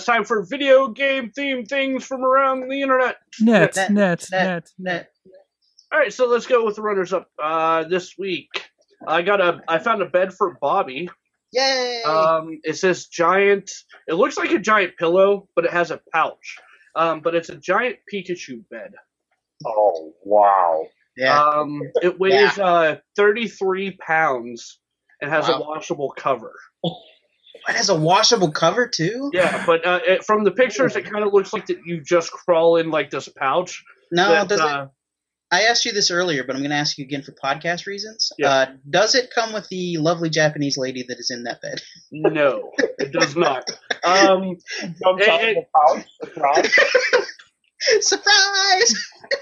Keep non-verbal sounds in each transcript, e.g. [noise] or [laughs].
it's time for video game themed things from around the internet. Net, Net, net, net, net. net. All right, so let's go with the runners up uh, this week. I got a, I found a bed for Bobby. Yay! Um, it's this giant. It looks like a giant pillow, but it has a pouch. Um, but it's a giant Pikachu bed. Oh wow. yeah. Um, it weighs uh 33 pounds and has a washable cover. [laughs] it has a washable cover too. Yeah, but uh, it, from the pictures, it kind of looks like that you just crawl in like this pouch. No, that, does it? uh, I asked you this earlier, but I'm going to ask you again for podcast reasons. Yeah. Uh, does it come with the lovely Japanese lady that is in that bed? no, it does not. [laughs] Um, Jumps out It- of the pouch. [laughs] [laughs] Surprise.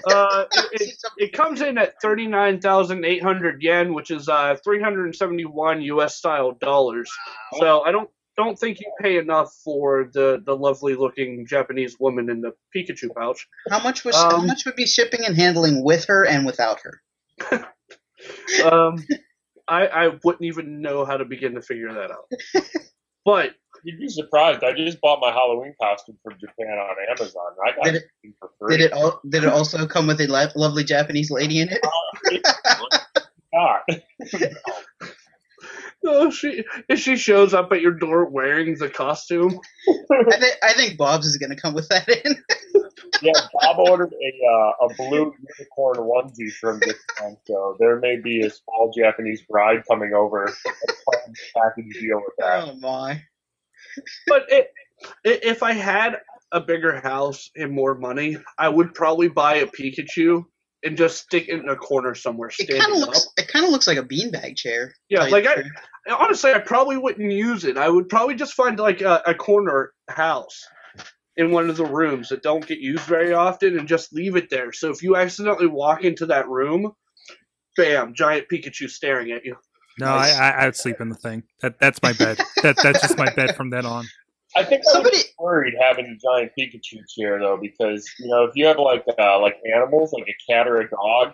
Uh, it, it, it comes in at 39,800 yen, which is uh 371 US style dollars. So I don't don't think you pay enough for the the lovely looking Japanese woman in the Pikachu pouch. How much was how Um, much would be shipping and handling with her and without her? [laughs] Um, I I wouldn't even know how to begin to figure that out. [laughs] But You'd be surprised. I just bought my Halloween costume from Japan on Amazon. I got Did it for free. Did it al- did it also come with a lo- lovely Japanese lady in it? God. [laughs] oh, she if she shows up at your door wearing the costume, I, th- I think Bob's is going to come with that in. [laughs] Yeah, Bob ordered a uh, a blue unicorn onesie from Japan, so there may be a small Japanese bride coming over. A package deal with that. Oh my! But it, i if I had a bigger house and more money, I would probably buy a Pikachu and just stick it in a corner somewhere It kind of up. looks it kind of looks like a beanbag chair. Yeah, like I-. Honestly, I probably wouldn't use it. I would probably just find like a, a corner house in one of the rooms that don't get used very often and just leave it there. So if you accidentally walk into that room, bam, giant Pikachu staring at you. No, I, I I'd sleep in the thing. That that's my bed. that that's just my bed from then on. I think Somebody- somebody worried having a giant Pikachu chair though, because you know if you have like uh, like animals, like a cat or a dog,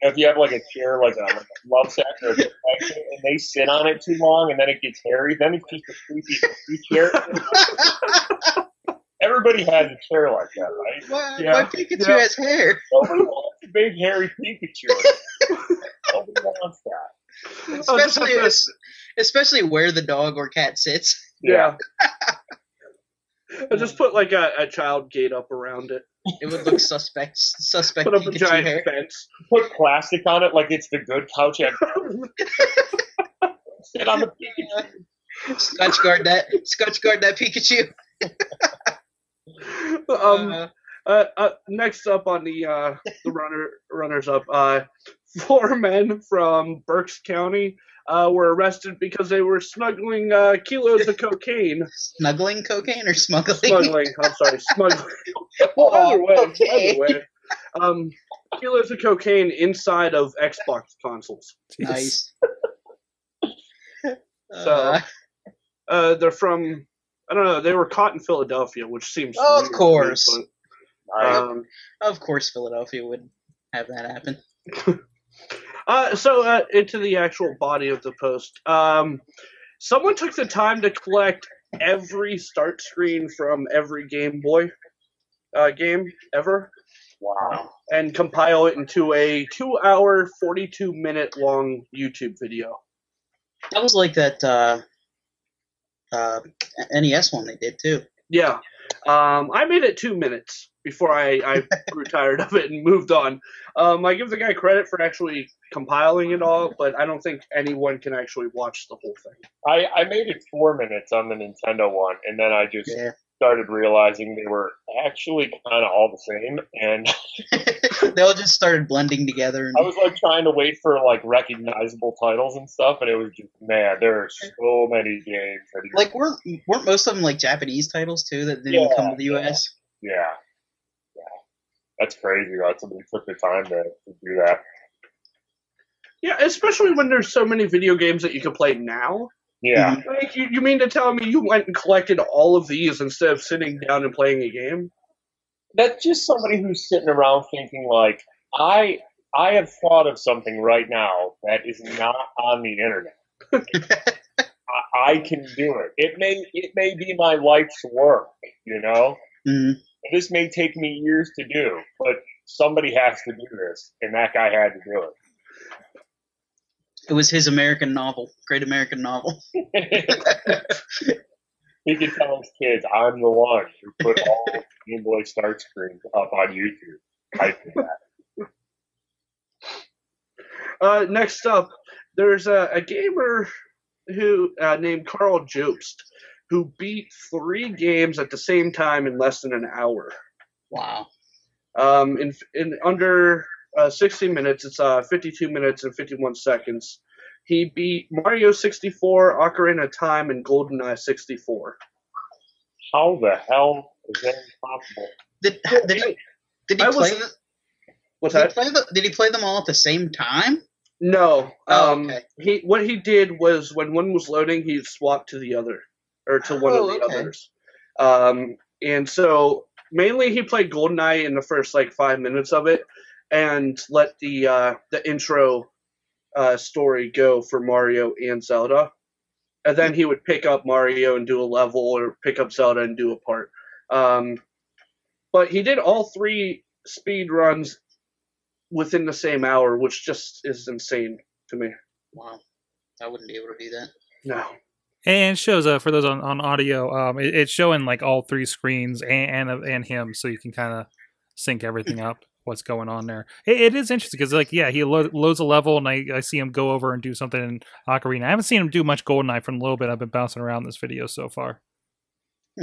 you know, if you have like a chair, like a, like a love sack or a protection, and they sit on it too long, and then it gets hairy, then it's just a creepy, creepy chair. [laughs] Everybody has a chair like that, right? Why, Yeah, why Pikachu yeah. has hair? Nobody wants a big hairy Pikachu. [laughs] Nobody wants that. Just [laughs] Especially have to- especially where the dog or cat sits. Yeah. [laughs] I just put like a, a child gate up around it. It would look suspect suspect Put up a giant hair. fence. Put plastic on it like it's the good couch at [laughs] sit on the Pikachu. Scotchgard that Scotchgard that Pikachu. um, Uh, uh, uh, next up on the uh, the runner runners up, uh, four men from Berks County uh, were arrested because they were smuggling uh, kilos of cocaine. Smuggling cocaine or smuggling? Smuggling. I'm sorry, smuggling. [laughs] well, either way, Okay. either way. Um, kilos of cocaine inside of Xbox consoles. Jeez. Nice. [laughs] So- Uh, Uh, they're from. I don't know. They were caught in Philadelphia, which seems. Of weird to course. Um, of course, Philadelphia would have that happen. [laughs] Uh, so uh, into the actual body of the post. Um, someone took the time to collect every start screen from every Game Boy uh, game ever wow. and compile it into a two-hour, forty-two-minute long YouTube video. That was like that uh, uh, NES one they did too. Yeah, um, I made it two minutes before I, I [laughs] grew tired of it and moved on. Um, I give the guy credit for actually compiling it all, but I don't think anyone can actually watch the whole thing. I, I made it four minutes on the Nintendo one, and then I just Yeah. Started realizing they were actually kind of all the same. And [laughs] they all just started blending together. And, I was like trying to wait for like recognizable titles and stuff, and it was just man, there are so many games. That like weren't weren't most of them like Japanese titles too that didn't Yeah, come to the yeah. US? yeah, yeah, that's crazy. That somebody took the time to, to do that. Yeah, especially when there's so many video games that you can play now. Yeah, Like, you, you mean to tell me you went and collected all of these instead of sitting down and playing a game? that's just somebody who's sitting around thinking like, I I have thought of something right now that is not on the internet. [laughs] I, I can do it. It may it may be my life's work, you know. Mhm. This may take me years to do, but somebody has to do this, and that guy had to do It was his American novel, Great American Novel. [laughs] [laughs] he can tell his kids, "I'm the one who put all the Game Boy start screens up on YouTube." I did that. Uh, next up, there's a, a gamer who uh, named Karl Jobst who beat three games at the same time in less than an hour. Wow. Um, in in under uh, 60 minutes, it's uh 52 minutes and 51 seconds. He beat Mario 64, Ocarina of Time, and GoldenEye 64. How the hell is that possible? Did did he, did he I play? was- the- What's did, he play the, did he play them all at the same time? No. Oh, Um, okay. he what he did was when one was loading, he swapped to the other, or to one Oh, of the okay. others. Um, and so mainly he played GoldenEye in the first like five minutes of it, and let the uh, the intro uh, story go for Mario and Zelda, and then he would pick up Mario and do a level, or pick up Zelda and do a part. Um, but he did all three speed runs within the same hour, which just is insane to me. Wow. I wouldn't be able to do that. No. And shows uh, for those on, on audio, um, it, it's showing like all three screens and and, and him, so you can kind of sync everything up. What's going on there? It, it is interesting because, like, yeah, he lo- loads a level, and I, I see him go over and do something in Ocarina. I haven't seen him do much Goldeneye from a little bit. I've been bouncing around this video so far. [laughs]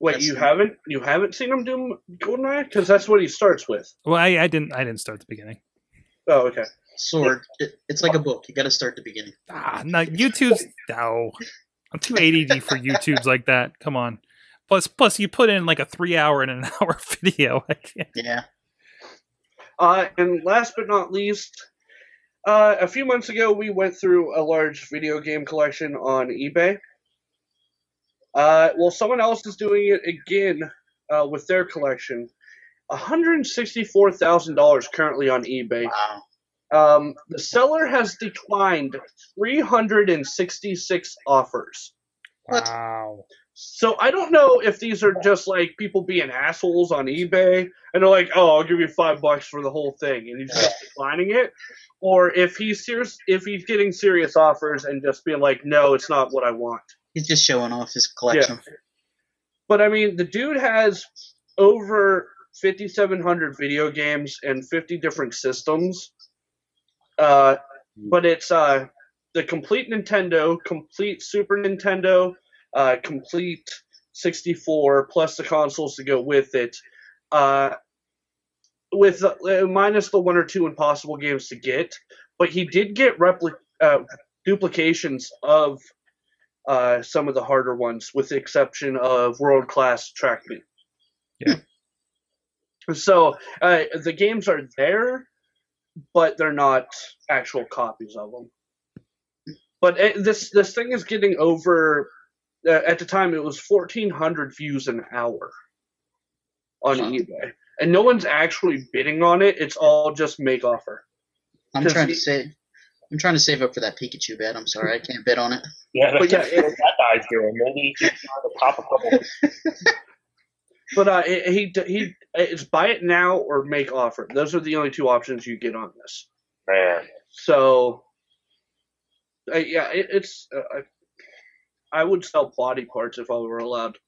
Wait, That's- you haven't you haven't seen him do Goldeneye? Because that's what he starts with. Well, I, I didn't I didn't start at the beginning. Oh, okay. Sword. It, it's like a book. You got to start at the beginning. Ah, no, YouTube's no. I'm too ADD for YouTube's like that. Come on. Plus, plus, you put in like a three hour and an [laughs] hour video. I can't. Yeah. Uh, and last but not least, uh, a few months ago we went through a large video game collection on eBay. Uh, well, someone else is doing it again uh, with their collection. $164,000 currently on eBay. Wow. Um, the seller has declined 366 offers. What? Wow. So I don't know if these are just like people being assholes on eBay and they're like, "Oh, I'll give you five bucks for the whole thing," and he's just declining it, or if he's serious, if he's getting serious offers and just being like, "No, it's not what I want." He's just showing off his collection. But I mean, the dude has over 5,700 video games and 50 different systems. Uh, but it's uh, the complete Nintendo, complete Super Nintendo, uh, complete 64, plus the consoles to go with it. Uh, with uh, minus the one or two impossible games to get, but he did get repli- uh, duplications of uh, some of the harder ones, with the exception of World Class Track Meet. Yeah. [laughs] So uh, the games are there, but they're not actual copies of them. But it, this this thing is getting over. Uh, at the time, it was fourteen hundred views an hour on Wow. eBay, and no one's actually bidding on it. It's all just make offer. I'm trying he- to save. I'm trying to save up for that Pikachu bet. I'm sorry, I can't bid on it. Yeah, But yeah, what that guy's doing. Maybe he's trying to pop a couple. But uh, it, he he it's buy it now or make offer. Those are the only two options you get on this. Man, So, uh, yeah, it, it's. Uh, I would sell body parts if I were allowed.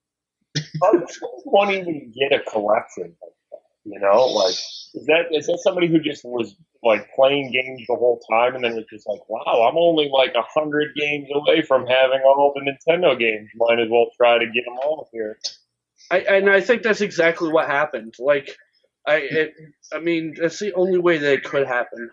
does one even get a collection? like that? You know, like is that is that somebody who just was like playing games the whole time and then was just like, wow, I'm only like a hundred games away from having all the Nintendo games. Might as well try to get them all here. I and I think that's exactly what happened. Like, I it, I mean, that's the only way that it could happen.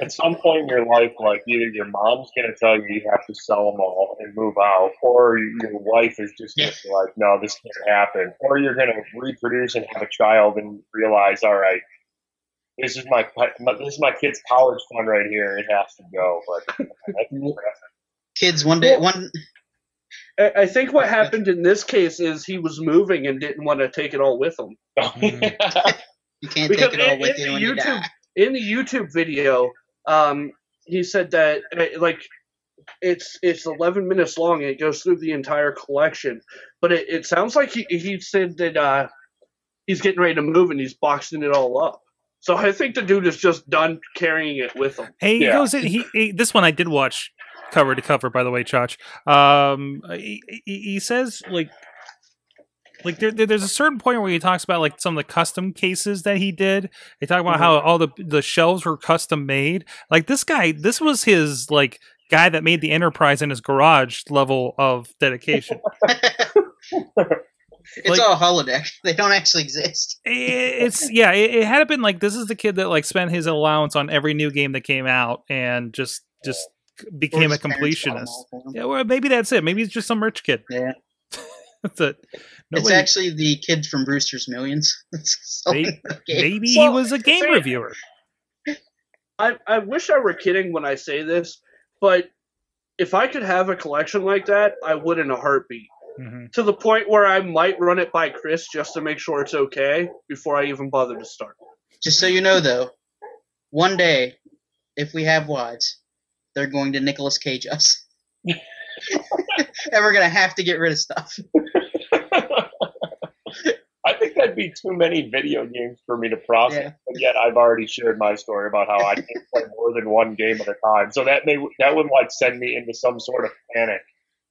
At some point in your life, like either your mom's gonna tell you you have to sell them all and move out, or your wife is just gonna be like, no, this can't happen, or you're gonna reproduce and have a child and realize, all right, this is my, my this is my kid's college fund right here. It has to go. But [laughs] Kids, one day, one. I, I think what uh, happened in this case is he was moving and didn't want to take it all with him. Mm. [laughs] [laughs] You can't Because take it all in- with in you when the you YouTube- die. In the YouTube video, um, he said that uh, like it's it's 11 minutes long and it goes through the entire collection. But it, it sounds like he he said that uh, he's getting ready to move and he's boxing it all up. So I think the dude is just done carrying it with him. Hey, he Yeah. goes in. He, he this one I did watch cover to cover. By the way, Chach. Um, he, he, he says like. Like there, there- there's a certain point where he talks about like some of the custom cases that he did. He talked about mm-hmm. how all the the shelves were custom made. Like this guy, this was his like guy that made the Enterprise in his garage level of dedication. [laughs] It's Like- all holodeck. [laughs] They don't actually exist. I- it's yeah, it, it had been like this is the kid that like spent his allowance on every new game that came out and just just became a his parents bought 'em completionist. all for him. Yeah, well, maybe that's it. Maybe he's just some rich kid. Yeah. [laughs] That's it. It's Nobody- actually the kids from Brewster's Millions. [laughs] Maybe- maybe he was a game see- reviewer. I I wish I were kidding when I say this, but if I could have a collection like that, I would in a heartbeat. Mhm. To the point where I might run it by Chris just to make sure it's okay before I even bother to start. Just so you know, though, one day, if we have wives, they're going to Nicolas Cage us. [laughs] and we're going to have to get rid of stuff. I be too many video games for me to process. Yeah. But yet, I've already shared my story about how I can't play more than one game at a time. So that may that would like send me into some sort of panic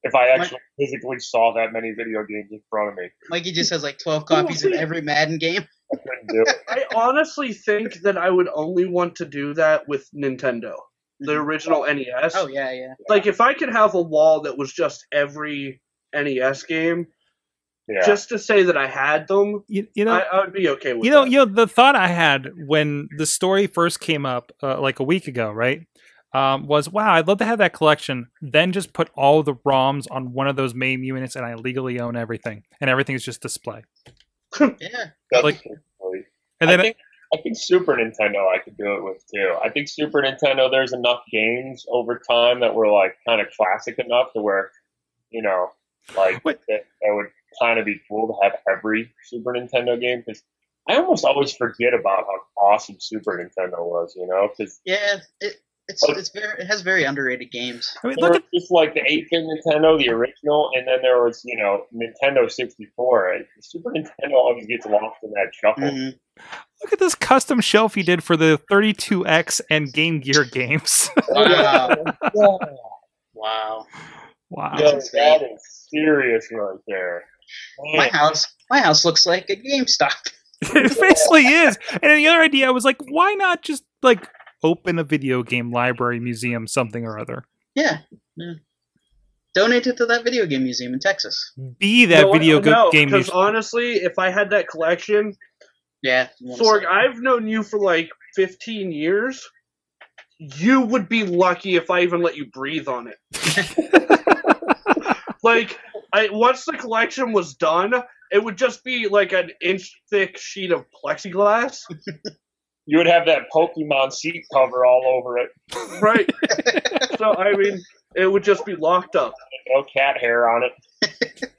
if I actually physically saw that many video games in front of me. Mikey just has like 12 copies of every Madden game. [laughs] I couldn't do it. I honestly think that I would only want to do that with Nintendo, the mm-hmm. original NES. Oh, yeah, yeah. Like if I could have a wall that was just every NES game, Yeah. just to say that I had them, You, you know, I, I would be okay with you know, that. you know, the thought I had when the story first came up, uh, like a week ago, right? Um, was wow, I'd love to have that collection. Then just put all the ROMs on one of those main units, and I legally own everything, and everything is just display. [laughs] Yeah. Like- really- And I then think, I think Super Nintendo I could do it with too. I think Super Nintendo there's enough games over time that were like kind of classic enough to where, you know, like Wait. that, that would kind of be cool to have every Super Nintendo game because I almost always forget about how awesome Super Nintendo was. You know, because Yeah, it, it's it's very it has very underrated games. I mean, there look at just like the 8-bit Nintendo, the original, and then there was you know Nintendo 64. Super Nintendo always gets lost in that shuffle. Mhm. look at this custom shelf he did for the 32X and Game Gear games. Wow. [laughs] Yeah. [laughs] wow. wow. Yo, That's that is serious right there. My house my house looks like a GameStop. [laughs] [laughs] it basically is. And the other idea was like, why not just like open a video game library, museum, something or other? Yeah. yeah. Donate it to that video game museum in Texas. Be that No, video go- no, game. Because museum. honestly, if I had that collection, Yeah. you Sorg, I've known you for like 15 years. You would be lucky if I even let you breathe on it. [laughs] like, I once the collection was done, it would just be like an inch thick sheet of plexiglass. [laughs] you would have that Pokemon seat cover all over it, Right. [laughs] so I mean, it would just be locked up. no cat hair on it. [laughs]